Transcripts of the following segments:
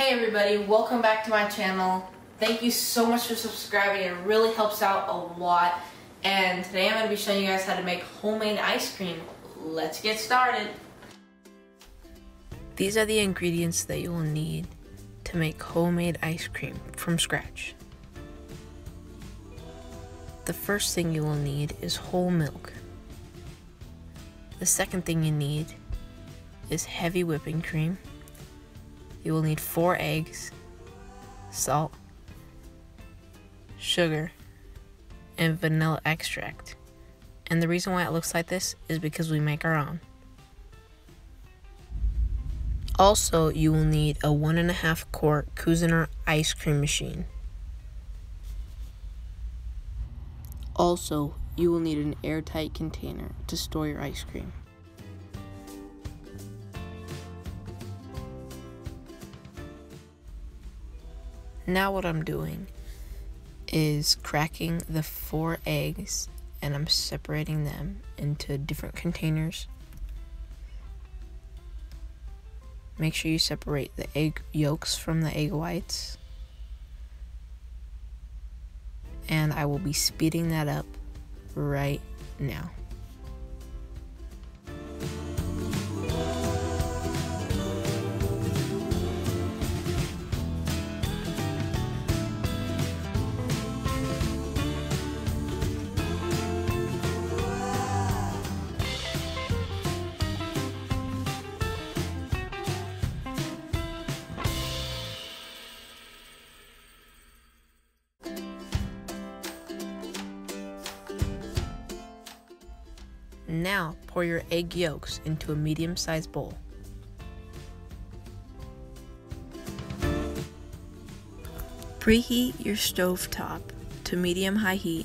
Hey everybody, welcome back to my channel. Thank you so much for subscribing. It really helps out a lot. And today I'm going to be showing you guys how to make homemade ice cream. Let's get started. These are the ingredients that you will need to make homemade ice cream from scratch. The first thing you will need is whole milk. The second thing you need is heavy whipping cream. You will need four eggs, salt, sugar, and vanilla extract. And the reason why it looks like this is because we make our own. Also, you will need a one and a half quart Cuisinart ice cream machine. Also, you will need an airtight container to store your ice cream. Now what I'm doing is cracking the four eggs and I'm separating them into different containers. Make sure you separate the egg yolks from the egg whites. And I will be speeding that up right now. Now pour your egg yolks into a medium sized bowl. Preheat your stove top to medium high heat,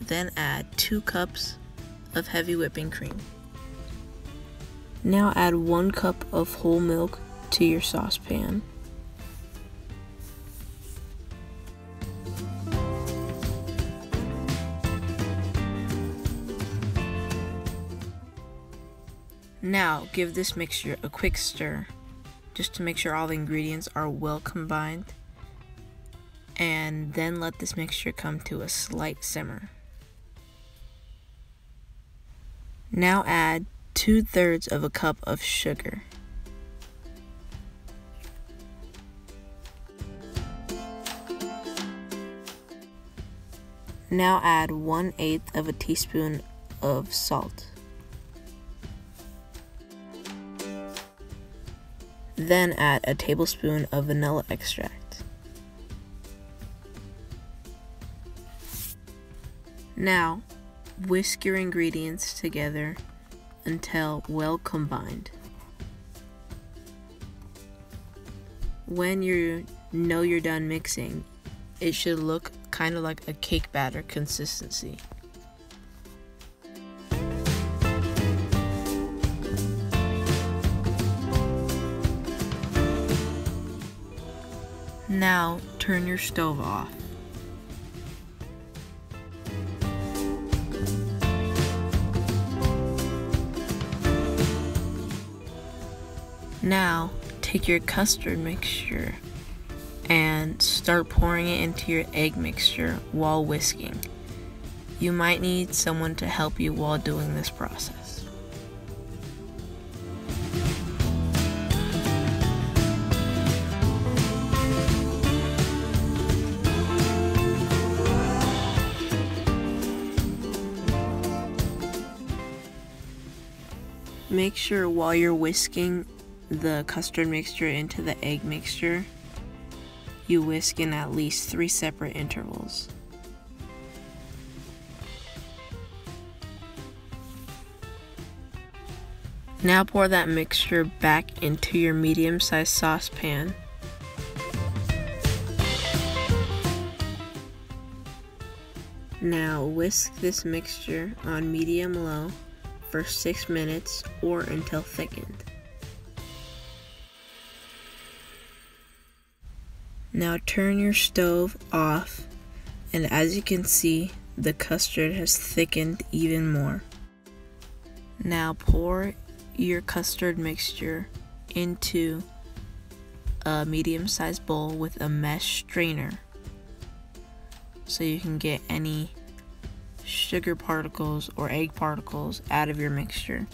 then add 2 cups of heavy whipping cream. Now add 1 cup of whole milk to your saucepan. Now give this mixture a quick stir just to make sure all the ingredients are well combined and then let this mixture come to a slight simmer. Now add 2 thirds of a cup of sugar. Now add 1 8th of a teaspoon of salt. Then add a tablespoon of vanilla extract. Now, whisk your ingredients together until well combined. When you know you're done mixing, it should look kind of like a cake batter consistency. Now turn your stove off. Now take your custard mixture and start pouring it into your egg mixture while whisking. You might need someone to help you while doing this process. Make sure while you're whisking the custard mixture into the egg mixture, you whisk in at least three separate intervals. Now pour that mixture back into your medium sized saucepan. Now whisk this mixture on medium low for 6 minutes or until thickened. Now turn your stove off and as you can see the custard has thickened even more. Now pour your custard mixture into a medium sized bowl with a mesh strainer so you can get any sugar particles or egg particles out of your mixture.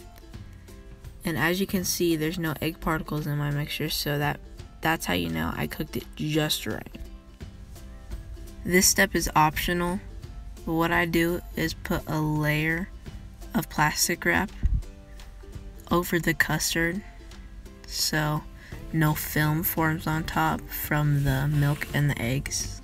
And as you can see, there's no egg particles in my mixture, so that that's how you know I cooked it just right. This step is optional. But what I do is put a layer of plastic wrap over the custard so no film forms on top from the milk and the eggs.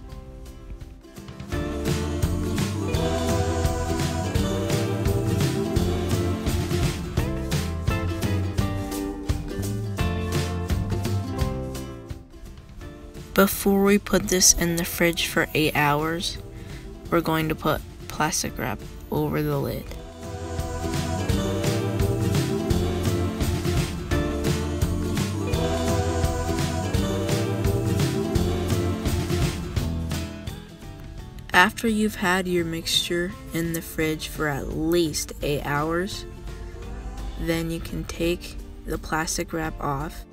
Before we put this in the fridge for 8 hours, we're going to put plastic wrap over the lid. After you've had your mixture in the fridge for at least 8 hours, then you can take the plastic wrap off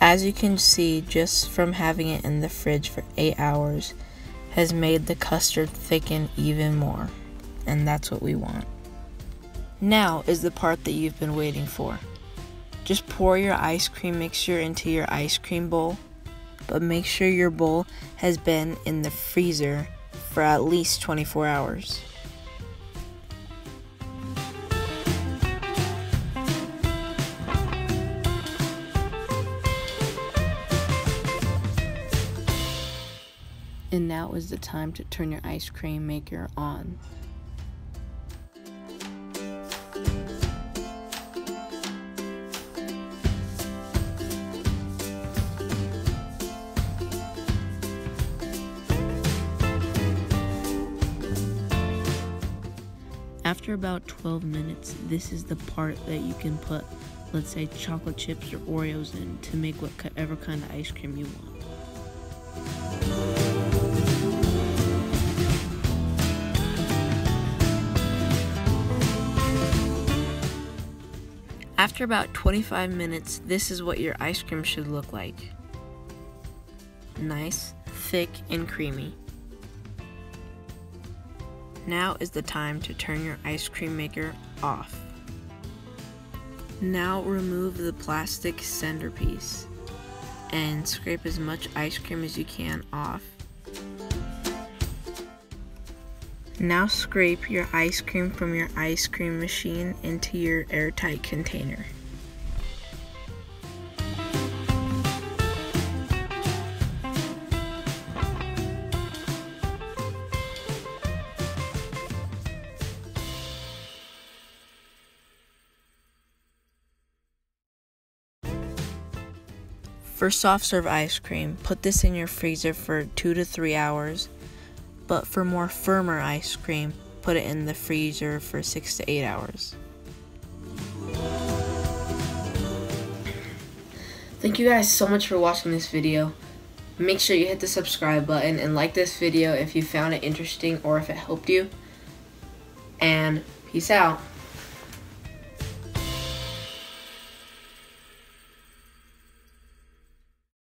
as you can see, just from having it in the fridge for 8 hours has made the custard thicken even more. And that's what we want. Now is the part that you've been waiting for. Just pour your ice cream mixture into your ice cream bowl, but make sure your bowl has been in the freezer for at least 24 hours. Is the time to turn your ice cream maker on. After about 12 minutes, this is the part that you can put, let's say, chocolate chips or Oreos in to make whatever kind of ice cream you want. After about 25 minutes, this is what your ice cream should look like. Nice, thick, and creamy. Now is the time to turn your ice cream maker off. Now remove the plastic centerpiece and scrape as much ice cream as you can off Now scrape your ice cream from your ice cream machine into your airtight container. For soft serve ice cream, put this in your freezer for 2 to 3 hours but for more firmer ice cream, put it in the freezer for 6 to 8 hours. Thank you guys so much for watching this video. Make sure you hit the subscribe button and like this video if you found it interesting or if it helped you. And peace out.